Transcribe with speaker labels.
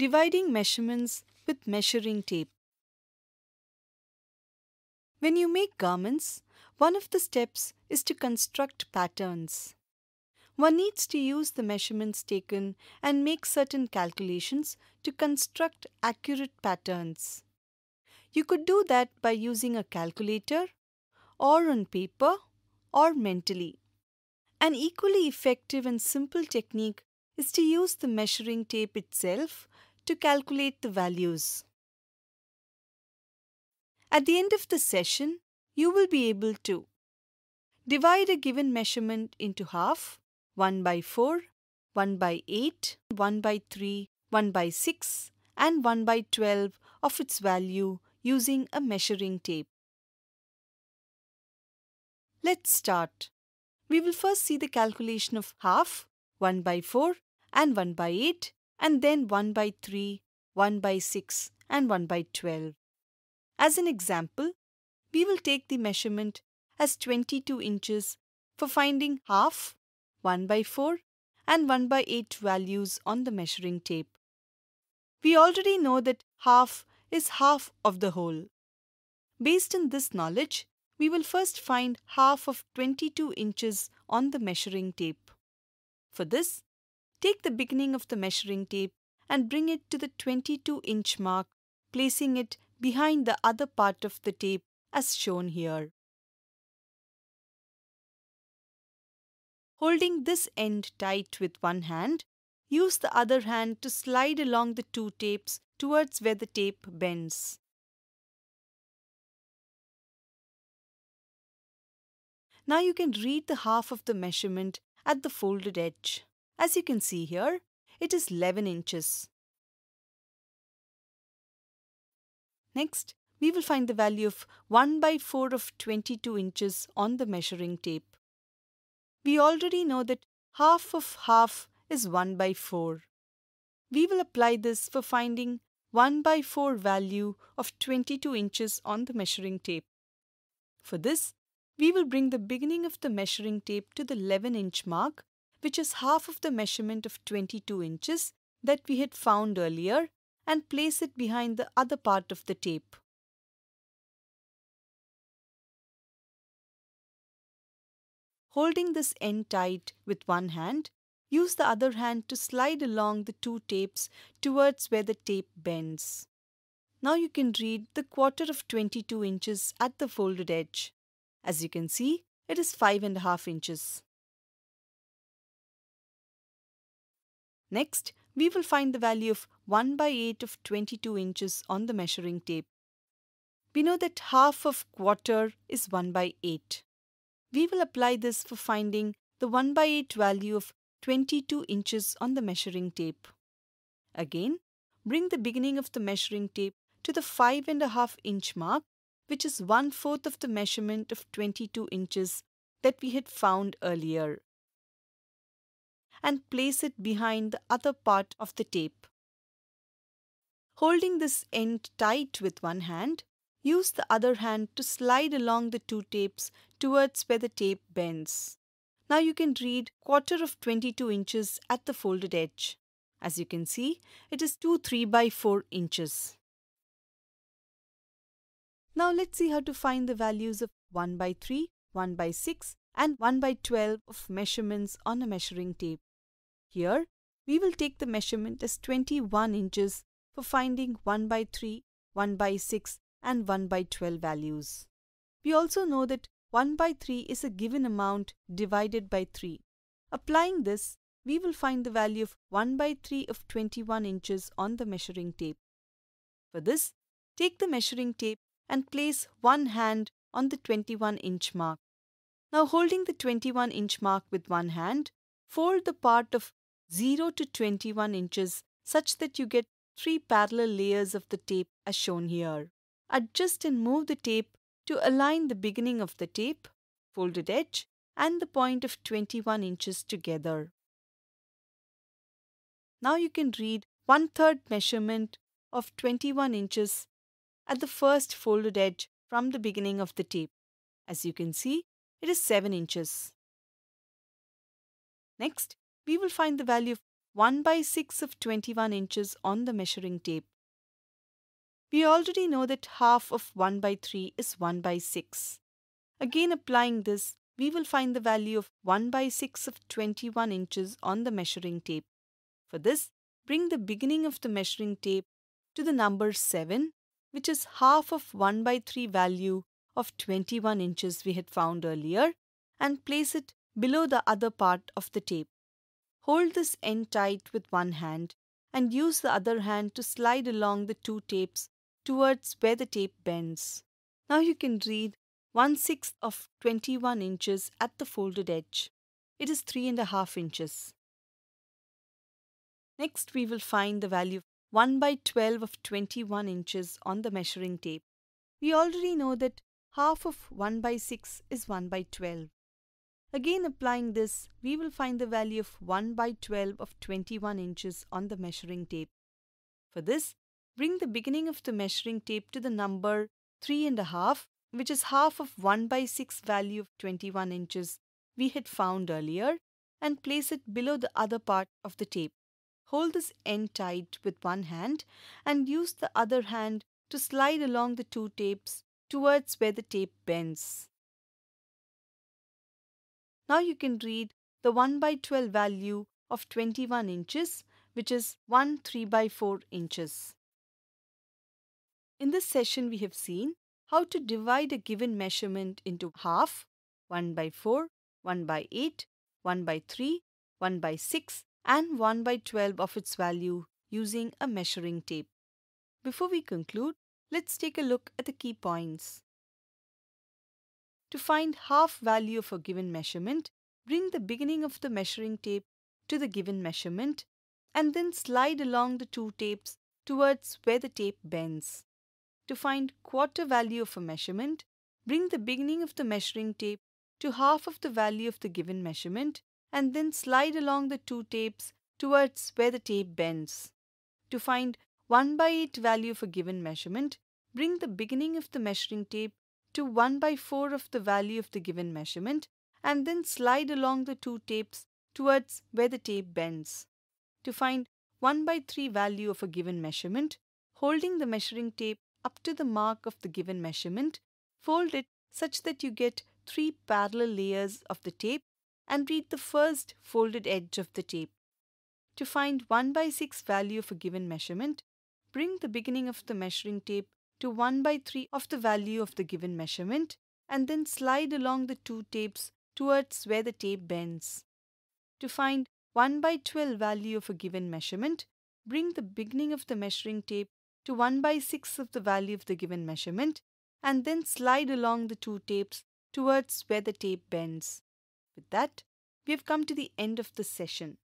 Speaker 1: Dividing measurements with measuring tape. When you make garments, one of the steps is to construct patterns. One needs to use the measurements taken and make certain calculations to construct accurate patterns. You could do that by using a calculator, or on paper, or mentally. An equally effective and simple technique is to use the measuring tape itself to calculate the values. At the end of the session, you will be able to divide a given measurement into half 1 by 4, 1 by 8, 1 by 3, 1 by 6, and 1 by 12 of its value using a measuring tape. Let's start. We will first see the calculation of half, 1 by 4, and 1 by 8, and then 1 by 3, 1 by 6, and 1 by 12. As an example, we will take the measurement as 22 inches for finding half, 1 by 4, and 1 by 8 values on the measuring tape. We already know that half is half of the whole. Based on this knowledge, we will first find half of 22 inches on the measuring tape. For this, take the beginning of the measuring tape and bring it to the 22 inch mark, placing it behind the other part of the tape as shown here. Holding this end tight with one hand, use the other hand to slide along the two tapes towards where the tape bends. Now you can read the half of the measurement at the folded edge. As you can see here, it is 11 inches. Next, we will find the value of 1 by 4 of 22 inches on the measuring tape. We already know that half of half is 1 by 4. We will apply this for finding 1 by 4 value of 22 inches on the measuring tape. For this, we will bring the beginning of the measuring tape to the 11 inch mark, which is half of the measurement of 22 inches that we had found earlier and place it behind the other part of the tape. Holding this end tight with one hand, use the other hand to slide along the two tapes towards where the tape bends. Now you can read the quarter of 22 inches at the folded edge. As you can see, it is 5.5 inches. Next, we will find the value of 1 by 8 of 22 inches on the measuring tape. We know that half of quarter is 1 by 8. We will apply this for finding the 1 by 8 value of 22 inches on the measuring tape. Again, bring the beginning of the measuring tape to the 5.5 inch mark, which is one fourth of the measurement of 22 inches that we had found earlier and place it behind the other part of the tape. Holding this end tight with one hand, use the other hand to slide along the two tapes towards where the tape bends. Now you can read quarter of 22 inches at the folded edge. As you can see, it is 2 3 by 4 inches. Now let's see how to find the values of 1 by 3, 1 by 6 and 1 by 12 of measurements on a measuring tape. Here, we will take the measurement as 21 inches for finding 1 by 3, 1 by 6 and 1 by 12 values. We also know that 1 by 3 is a given amount divided by 3. Applying this, we will find the value of 1 by 3 of 21 inches on the measuring tape. For this, take the measuring tape and place one hand on the 21 inch mark. Now holding the 21 inch mark with one hand, fold the part of 0 to 21 inches such that you get three parallel layers of the tape as shown here. Adjust and move the tape to align the beginning of the tape, folded edge and the point of 21 inches together. Now you can read one third measurement of 21 inches at the first folded edge from the beginning of the tape. As you can see, it is 7 inches. Next, we will find the value of 1 by 6 of 21 inches on the measuring tape. We already know that half of 1 by 3 is 1 by 6. Again applying this, we will find the value of 1 by 6 of 21 inches on the measuring tape. For this, bring the beginning of the measuring tape to the number 7, which is half of 1 by 3 value of 21 inches we had found earlier, and place it below the other part of the tape. Hold this end tight with one hand and use the other hand to slide along the two tapes towards where the tape bends. Now you can read 1 sixth of 21 inches at the folded edge. It is 3.5 inches. Next we will find the value of 1 by 12 of 21 inches on the measuring tape. We already know that half of 1 by 6 is 1 by 12. Again applying this, we will find the value of 1 by 12 of 21 inches on the measuring tape. For this, bring the beginning of the measuring tape to the number 3.5, which is half of 1 by 6 value of 21 inches we had found earlier, and place it below the other part of the tape. Hold this end tight with one hand and use the other hand to slide along the two tapes towards where the tape bends. Now you can read the 1 by 12 value of 21 inches, which is 1 3 by 4 inches. In this session, we have seen how to divide a given measurement into half, 1 by 4, 1 by 8, 1 by 3, 1 by 6, and 1 by 12 of its value using a measuring tape. Before we conclude, let's take a look at the key points. To find half value of a given measurement, bring the beginning of the measuring tape to the given measurement and then slide along the two tapes towards where the tape bends. To find quarter value of a measurement, bring the beginning of the measuring tape to half of the value of the given measurement and then slide along the two tapes towards where the tape bends. To find 1 by 8 value of a given measurement, bring the beginning of the measuring tape to 1 by 4 of the value of the given measurement and then slide along the two tapes towards where the tape bends. To find 1 by 3 value of a given measurement, holding the measuring tape up to the mark of the given measurement, fold it such that you get three parallel layers of the tape and read the first folded edge of the tape. To find 1 by 6 value of a given measurement, bring the beginning of the measuring tape to 1 by 3 of the value of the given measurement and then slide along the two tapes towards where the tape bends. To find 1 by 12 value of a given measurement, bring the beginning of the measuring tape to 1 by 6 of the value of the given measurement and then slide along the two tapes towards where the tape bends. With that, we have come to the end of the session.